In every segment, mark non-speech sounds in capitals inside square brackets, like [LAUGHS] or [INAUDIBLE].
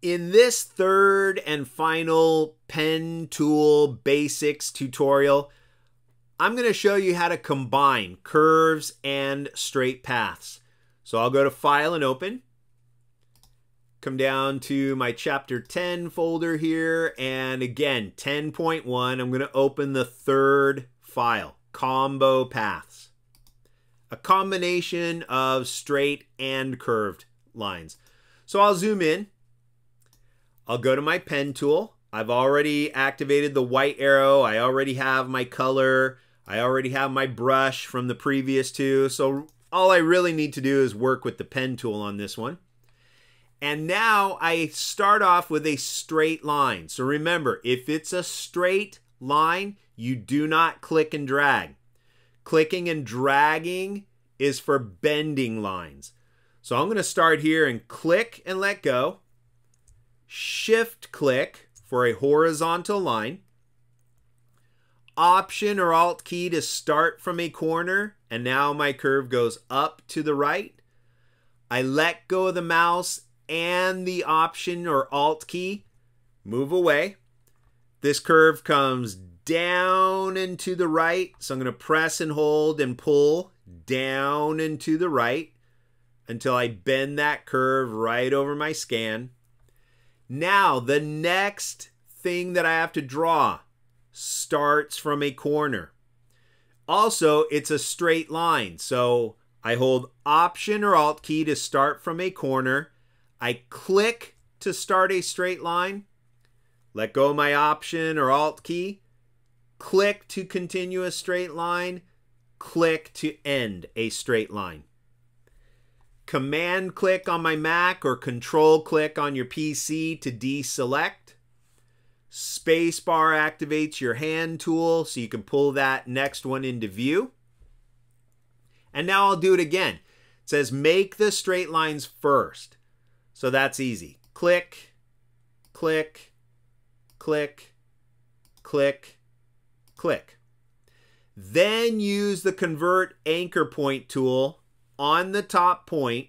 In this third and final pen tool basics tutorial, I'm going to show you how to combine curves and straight paths. So I'll go to File and Open. Come down to my Chapter 10 folder here. And again, 10.1, I'm going to open the third file, Combo Paths. A combination of straight and curved lines. So I'll zoom in I'll go to my pen tool. I've already activated the white arrow. I already have my color. I already have my brush from the previous two. So all I really need to do is work with the pen tool on this one. And now I start off with a straight line. So remember, if it's a straight line, you do not click and drag. Clicking and dragging is for bending lines. So I'm going to start here and click and let go shift click for a horizontal line, option or alt key to start from a corner, and now my curve goes up to the right. I let go of the mouse and the option or alt key, move away. This curve comes down and to the right, so I'm going to press and hold and pull down and to the right until I bend that curve right over my scan. Now, the next thing that I have to draw starts from a corner. Also, it's a straight line. So I hold Option or Alt key to start from a corner. I click to start a straight line. Let go my Option or Alt key. Click to continue a straight line. Click to end a straight line command click on my Mac or control click on your PC to deselect. Spacebar activates your hand tool so you can pull that next one into view. And now I'll do it again. It says make the straight lines first. So that's easy. Click, click, click, click, click. Then use the convert anchor point tool on the top point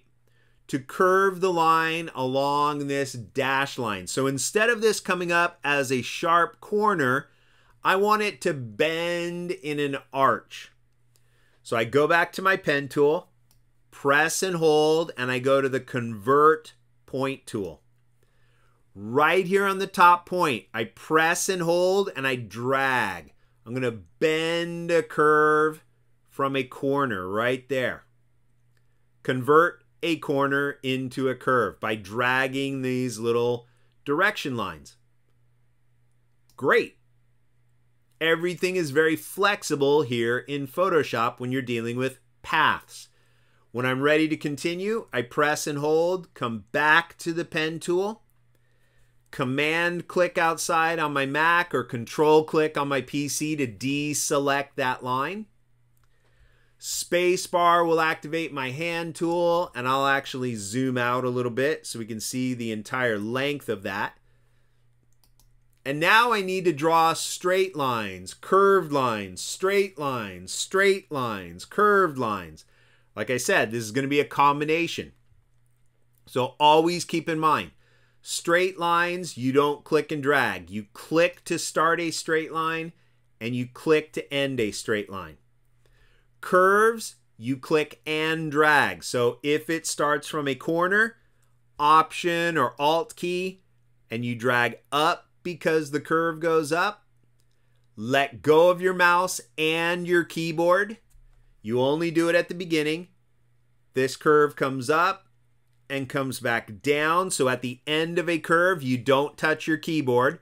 to curve the line along this dash line. So instead of this coming up as a sharp corner, I want it to bend in an arch. So I go back to my pen tool, press and hold, and I go to the convert point tool. Right here on the top point, I press and hold and I drag. I'm going to bend a curve from a corner right there. Convert a corner into a curve by dragging these little direction lines. Great. Everything is very flexible here in Photoshop when you're dealing with paths. When I'm ready to continue, I press and hold, come back to the pen tool, command click outside on my Mac or control click on my PC to deselect that line. Spacebar will activate my hand tool and I'll actually zoom out a little bit so we can see the entire length of that. And now I need to draw straight lines, curved lines, straight lines, straight lines, curved lines. Like I said, this is going to be a combination. So always keep in mind, straight lines, you don't click and drag. You click to start a straight line and you click to end a straight line. Curves, you click and drag. So if it starts from a corner, Option or Alt key, and you drag up because the curve goes up. Let go of your mouse and your keyboard. You only do it at the beginning. This curve comes up and comes back down. So at the end of a curve, you don't touch your keyboard.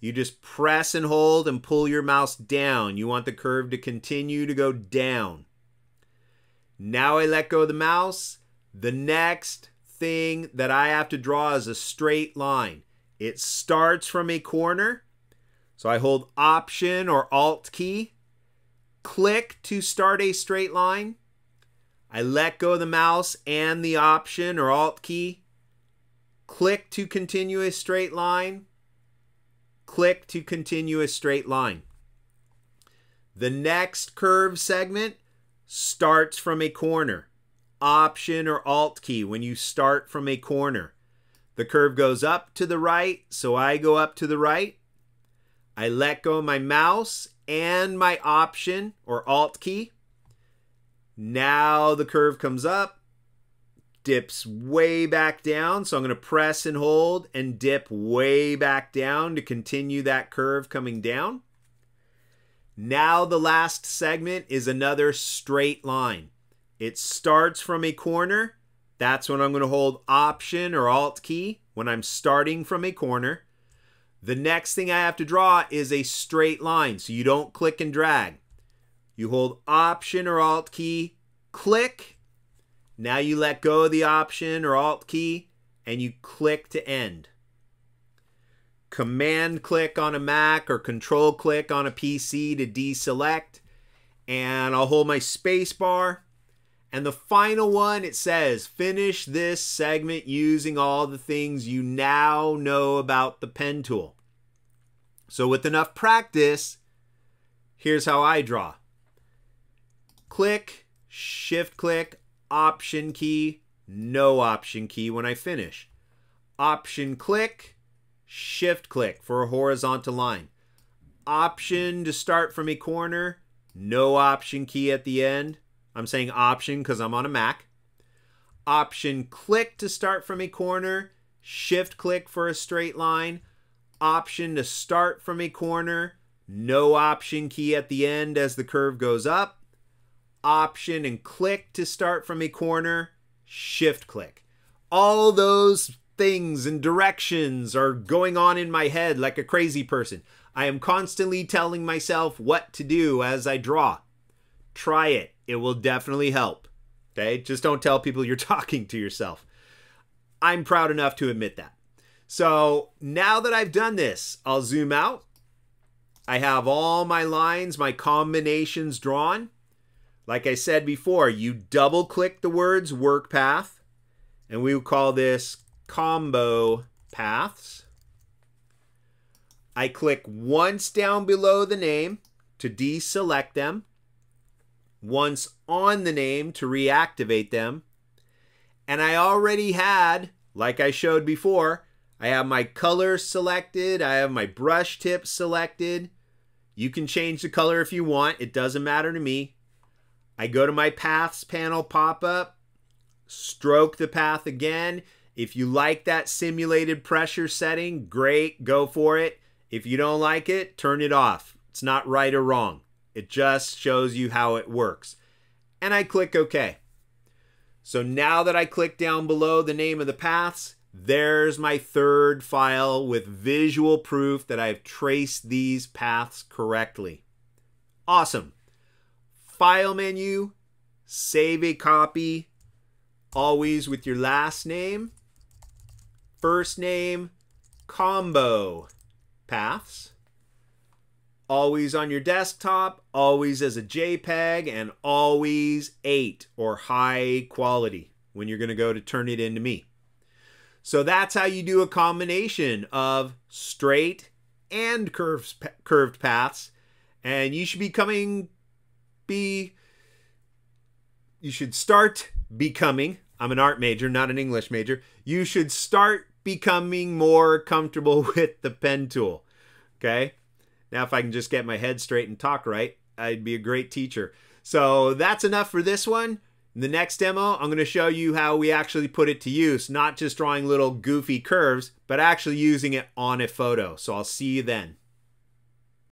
You just press and hold and pull your mouse down. You want the curve to continue to go down. Now I let go of the mouse. The next thing that I have to draw is a straight line. It starts from a corner. So I hold Option or Alt key. Click to start a straight line. I let go of the mouse and the Option or Alt key. Click to continue a straight line click to continue a straight line. The next curve segment starts from a corner. Option or Alt key when you start from a corner. The curve goes up to the right, so I go up to the right. I let go my mouse and my option or alt key. Now the curve comes up, dips way back down. So I'm going to press and hold and dip way back down to continue that curve coming down. Now the last segment is another straight line. It starts from a corner. That's when I'm going to hold Option or Alt key when I'm starting from a corner. The next thing I have to draw is a straight line, so you don't click and drag. You hold Option or Alt key, click. Now you let go of the Option or Alt key, and you click to end. Command click on a Mac or Control click on a PC to deselect. And I'll hold my space bar and the final one, it says, finish this segment using all the things you now know about the pen tool. So with enough practice, here's how I draw. Click, shift click, option key, no option key when I finish. Option click, shift click for a horizontal line. Option to start from a corner, no option key at the end. I'm saying option because I'm on a Mac. Option click to start from a corner. Shift click for a straight line. Option to start from a corner. No option key at the end as the curve goes up. Option and click to start from a corner. Shift click. All those things and directions are going on in my head like a crazy person. I am constantly telling myself what to do as I draw. Try it. It will definitely help. Okay? Just don't tell people you're [LAUGHS] talking to yourself. I'm proud enough to admit that. So now that I've done this, I'll zoom out. I have all my lines, my combinations drawn. Like I said before, you double click the words work path, and we will call this combo paths. I click once down below the name to deselect them once on the name to reactivate them. And I already had, like I showed before, I have my color selected, I have my brush tip selected. You can change the color if you want, it doesn't matter to me. I go to my paths panel pop up, stroke the path again. If you like that simulated pressure setting, great, go for it. If you don't like it, turn it off. It's not right or wrong. It just shows you how it works. And I click OK. So now that I click down below the name of the paths, there's my third file with visual proof that I've traced these paths correctly. Awesome. File menu, save a copy, always with your last name, first name, combo paths always on your desktop, always as a JPEG, and always 8 or high quality when you're going to go to turn it into me. So that's how you do a combination of straight and curved, curved paths. And you should be coming, be, you should start becoming, I'm an art major, not an English major. You should start becoming more comfortable [LAUGHS] with the pen tool. Okay. Now, if I can just get my head straight and talk right, I'd be a great teacher. So that's enough for this one. In the next demo, I'm going to show you how we actually put it to use, not just drawing little goofy curves, but actually using it on a photo. So I'll see you then.